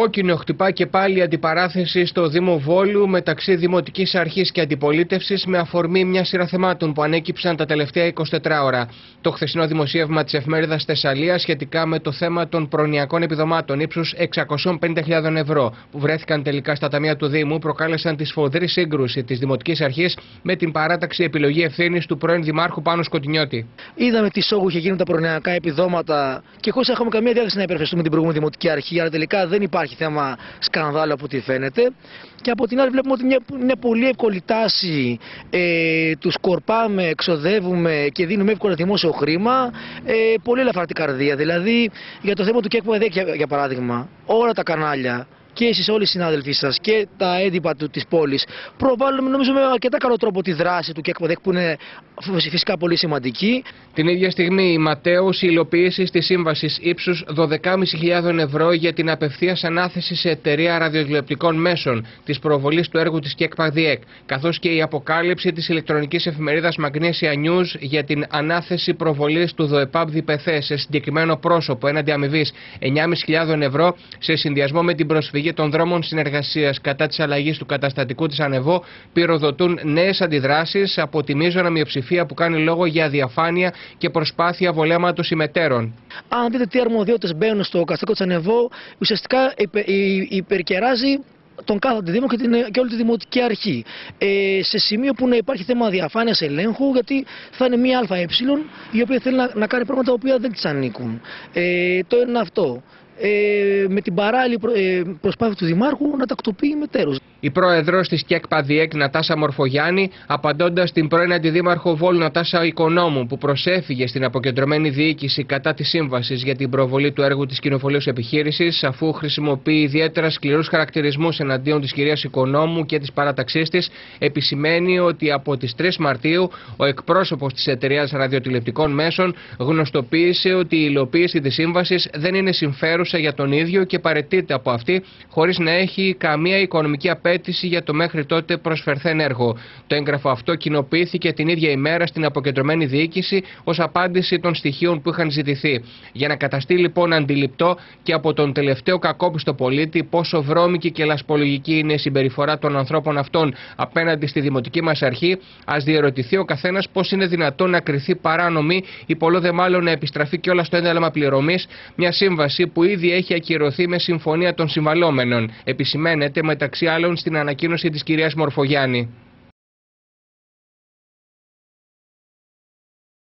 Κόκκινο χτυπά και πάλι αντιπαράθεση στο Δήμο Βόλου μεταξύ Δημοτικής Αρχής και Αντιπολίτευσης με αφορμή μια σειρά θεμάτων που ανέκυψαν τα τελευταία 24 ώρα. Το χθεσινό δημοσίευμα της εφημερίδας Θεσσαλίας σχετικά με το θέμα των προνοιακών επιδομάτων ύψους 650.000 ευρώ που βρέθηκαν τελικά στα ταμεία του Δήμου προκάλεσαν τη σφοδρή σύγκρουση της Δημοτικής Αρχής με την παράταξη επιλογή ευθύνης του πρώην Δημάρχου Πάνου Σκοτεινιώτη. Είδαμε τι σόγου είχε γίνει τα προνοιακά επιδόματα και χωρίς να έχουμε καμία διάθεση να υπερφεστούμε την προηγούμενη Δημοτική Αρχή, αλλά τελικά δεν υπάρχει υπάρχει θέμα σκανδάλου από ό,τι φαίνεται. Και από την άλλη βλέπουμε ότι μια, μια πολύ εύκολη τάση ε, τους σκορπάμε, εξοδεύουμε και δίνουμε εύκολα δημόσιο χρήμα. Ε, πολύ ελαφρά την καρδία. Δηλαδή για το θέμα του ΚΕΚΠΟ για, για παράδειγμα, όλα τα κανάλια και εσείς όλοι οι συνάδελφοί σας και τα έντυπα της πόλης προβάλλουμε νομίζω με αρκετά καλό τρόπο τη δράση του ΚΕΚΠΟΔΕΚ που είναι φυσικά πολύ σημαντική. Την ίδια στιγμή η Ματέο υλοποίηση της σύμβασης ύψους 12.500 ευρώ για την απευθείας ανάθεση σε εταιρεία ραδιοτηλεοπτικών μέσων της προβολής του έργου της ΚΕΚΠΑΔΙΕΚ, καθώς και η αποκάλυψη της ηλεκτρονικής εφημερίδας Magnesia News για την ανάθεση προβολής του ΔΟΕΠΑΠ ΔΙΠΕΘΕ σε συγκεκριμένο πρόσωπο έναντι αμοιβής 9.500 ευρώ σε συνδυασμό με την προσφυγή των δρόμων συνεργασίας κατά της αλλαγής του καταστατικού της Ανεβό πυροδοτούν νέες αντιδράσεις από τη μείζωνα μειοψηφία που κάνει λόγο για διαφάνεια και προσπάθεια βολέματος ημετέρων. Αν δείτε τι αρμοδιότητες μπαίνουν στο καθήκον της Ανεβό, ουσιαστικά υπερκεράζει τον κάθε Δήμο και, την, και όλη τη Δημοτική Αρχή. Ε, σε σημείο που να υπάρχει θέμα διαφάνειας ελέγχου, γιατί θα είναι μία ΑΕ η οποία θέλει να, να κάνει πράγματα τα οποία δεν της ανήκουν. Ε, το είναι αυτό ε, με την παράλληλη ε, προσπάθεια του Δημάρχου να τακτοποιεί μετέρους. Η πρόεδρος της ΚΕΚ Παδιέκ, Νατάσα Μορφογιάννη, απαντώντας στην πρώην Αντιδήμαρχο Βόλου Νατάσα Οικονόμου, που προσέφυγε στην αποκεντρωμένη διοίκηση κατά της σύμβασης για την προβολή του έργου της κοινοφολίου επιχείρησης, αφού χρησιμοποιεί ιδιαίτερα σκληρούς χαρακτηρισμούς εναντίον της κυρίας Οικονόμου και της παράταξής της, επισημαίνει ότι από τις 3 Μαρτίου ο εκπρόσωπος της εταιρείας ραδιοτηλεπτικών μέσων γνωστοποίησε ότι η υλοποίηση της σύμβασης δεν είναι συμφέρον για τον ίδιο και παρετείται από αυτή χωρίς να έχει καμία οικονομική απέτηση για το μέχρι τότε προσφερθέν έργο. Το έγγραφο αυτό κοινοποιήθηκε την ίδια ημέρα στην αποκεντρωμένη διοίκηση ως απάντηση των στοιχείων που είχαν ζητηθεί. Για να καταστεί λοιπόν αντιληπτό και από τον τελευταίο κακόπιστο πολίτη πόσο βρώμικη και λασπολογική είναι η συμπεριφορά των ανθρώπων αυτών απέναντι στη δημοτική μας αρχή, ας διερωτηθεί ο καθένας πώς είναι δυνατόν να κρυθεί παράνομη ή πολλό δε μάλλον να επιστραφεί κιόλας στο ένταλμα πληρωμής μια σύμβαση που ήδη έχει ακυρωθεί με συμφωνία των συμβαλόμενων. Επισημαίνεται μεταξύ άλλων στην ανακοίνωση της κυρίας Μορφογιάννη.